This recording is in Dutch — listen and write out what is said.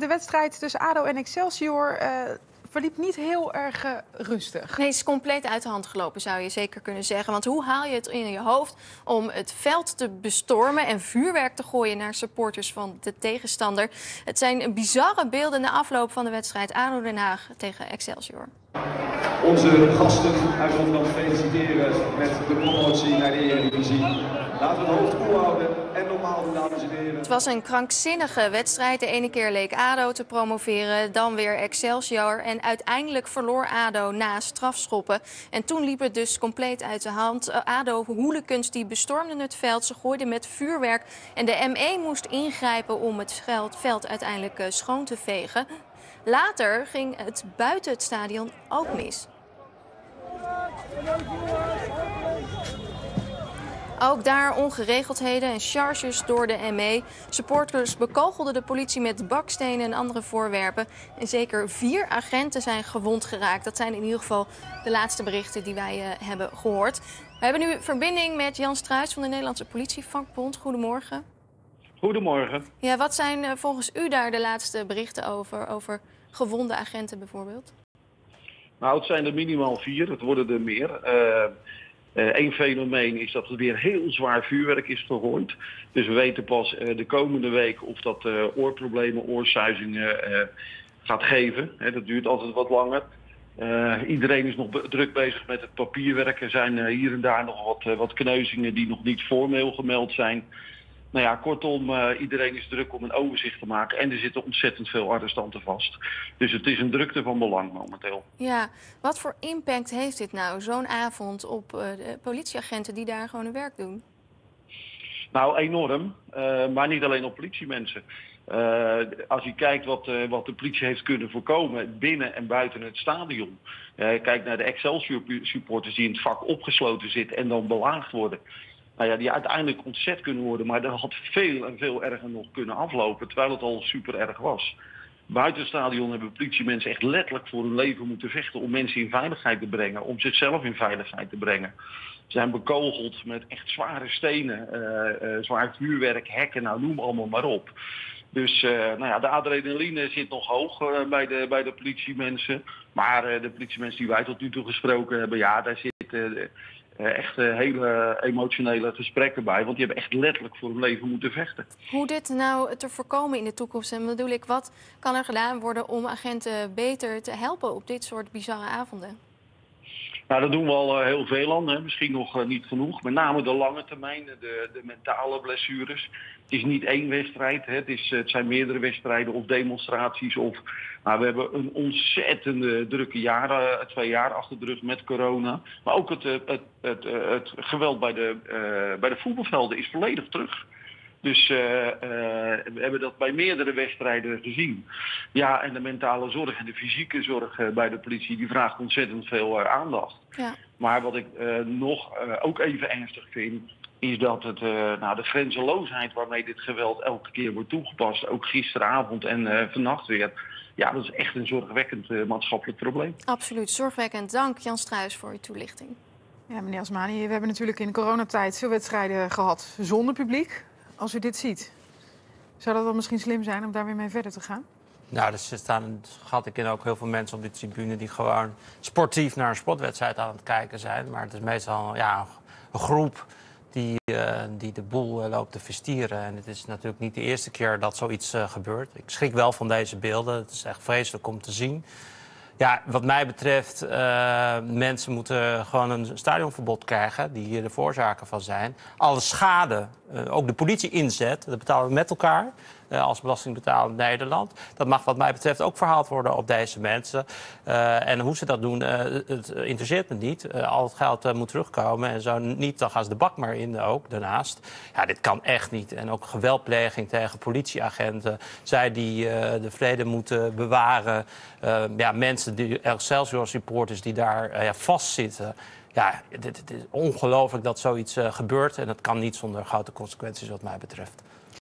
de wedstrijd tussen ADO en Excelsior uh, verliep niet heel erg uh, rustig. Nee, het is compleet uit de hand gelopen, zou je zeker kunnen zeggen. Want hoe haal je het in je hoofd om het veld te bestormen en vuurwerk te gooien naar supporters van de tegenstander? Het zijn bizarre beelden na afloop van de wedstrijd ADO Den Haag tegen Excelsior onze gasten uit Rotterdam feliciteren met de promotie naar de Eredivisie. Laten we het hoofd koel houden en normaal doen, dames en heren. Het was een krankzinnige wedstrijd. De ene keer leek ADO te promoveren, dan weer Excelsior. En uiteindelijk verloor ADO na strafschoppen. En toen liep het dus compleet uit de hand. Eh, ADO-hooligans die bestormden het veld. Ze gooiden met vuurwerk. En de ME moest ingrijpen om het veld uiteindelijk eh, schoon te vegen. Later ging het buiten het stadion ook mis. Ook daar ongeregeldheden en charges door de ME. Supporters bekogelden de politie met bakstenen en andere voorwerpen. En zeker vier agenten zijn gewond geraakt. Dat zijn in ieder geval de laatste berichten die wij uh, hebben gehoord. We hebben nu verbinding met Jan Struis van de Nederlandse Politievakbond. Goedemorgen. Goedemorgen. Ja, wat zijn uh, volgens u daar de laatste berichten over, over gewonde agenten bijvoorbeeld? Nou, het zijn er minimaal vier. Het worden er meer. Uh, uh, fenomeen is dat er weer heel zwaar vuurwerk is gegooid. Dus we weten pas uh, de komende week of dat oorproblemen, oorsuizingen gaat geven. Dat duurt altijd wat langer. iedereen is nog druk bezig met het papierwerk. Er zijn hier en daar nog wat, wat kneuzingen die nog niet formeel gemeld zijn. Nou ja, kortom, uh, iedereen is druk om een overzicht te maken. En er zitten ontzettend veel arrestanten vast. Dus het is een drukte van belang momenteel. Ja, wat voor impact heeft dit nou, zo'n avond, op uh, de politieagenten die daar gewoon hun werk doen? Nou, enorm. Uh, maar niet alleen op politiemensen. als je kijkt wat, wat, de politie heeft kunnen voorkomen binnen en buiten het stadion. kijk naar de Excelsior supporters die in het vak opgesloten zitten en dan belaagd worden nou ja, die uiteindelijk ontzet kunnen worden. Maar dat had veel en veel erger nog kunnen aflopen, terwijl het al super erg was. Buiten het stadion hebben politiemensen echt letterlijk voor hun leven moeten vechten om mensen in veiligheid te brengen, om zichzelf in veiligheid te brengen. Ze zijn bekogeld met echt zware stenen, uh, uh, zwaar vuurwerk, hekken, nou noem allemaal maar op. Dus uh, nou ja, de adrenaline zit nog hoog bij, de, bij de politiemensen. Maar de politiemensen die wij tot nu toe gesproken hebben, ja, daar zit echt uh, hele emotionele gesprekken bij. Want die hebben echt letterlijk voor hun leven moeten vechten. Hoe dit nou te voorkomen in de toekomst? En bedoel ik, wat kan er gedaan worden om agenten beter te helpen op dit soort bizarre avonden? Nou, dat doen we al heel veel aan. Hè. Misschien nog niet genoeg. Met name de lange termijn, de, de mentale blessures. Het is niet één wedstrijd. Hè. Het, is, het zijn meerdere wedstrijden of demonstraties. Of, nou, we hebben een ontzettende drukke jaar, twee jaar achter de rug met corona. Maar ook het, het, het, geweld bij de, bij de voetbalvelden is volledig terug. Dus uh, uh, we hebben dat bij meerdere wedstrijden gezien. Ja, en de mentale zorg en de fysieke zorg uh, bij de politie, die vraagt ontzettend veel aandacht. Ja. Maar wat ik nog ook even ernstig vind, is dat het, nou, de grenzeloosheid waarmee dit geweld elke keer wordt toegepast, ook gisteravond en vannacht weer. Ja, dat is echt een zorgwekkend maatschappelijk probleem. Absoluut, zorgwekkend. Dank Jan Struijs voor uw toelichting. Ja, meneer Asmani, we hebben natuurlijk in coronatijd veel wedstrijden gehad zonder publiek als u dit ziet? Zou dat dan misschien slim zijn om daar weer mee verder te gaan? Nou, er staan, schat ik in ook heel veel mensen op die tribune die gewoon sportief naar een sportwedstrijd aan het kijken zijn. Maar het is meestal ja, een groep die, uh, die de boel uh, loopt te verstieren. En het is natuurlijk niet de eerste keer dat zoiets uh, gebeurt. Ik schrik wel van deze beelden. Het is echt vreselijk om te zien. Ja, wat mij betreft, uh, mensen moeten gewoon een stadionverbod krijgen, die hier de voorzaken van zijn. Alle schade, uh, ook de politie inzet, dat betalen we met elkaar. Uh, als belastingbetalend Nederland. Dat mag wat mij betreft ook verhaald worden op deze mensen. Uh, en hoe ze dat doen, uh, het interesseert me niet. al het geld moet terugkomen. En zo niet, dan gaan ze de bak maar in ook, daarnaast. Ja, dit kan echt niet. En ook geweldpleging tegen politieagenten. Zij die de vrede moeten bewaren. ja, mensen, die Excelsior supporters die daar ja, vastzitten ja, het, is ongelooflijk dat zoiets gebeurt. En dat kan niet zonder grote consequenties wat mij betreft.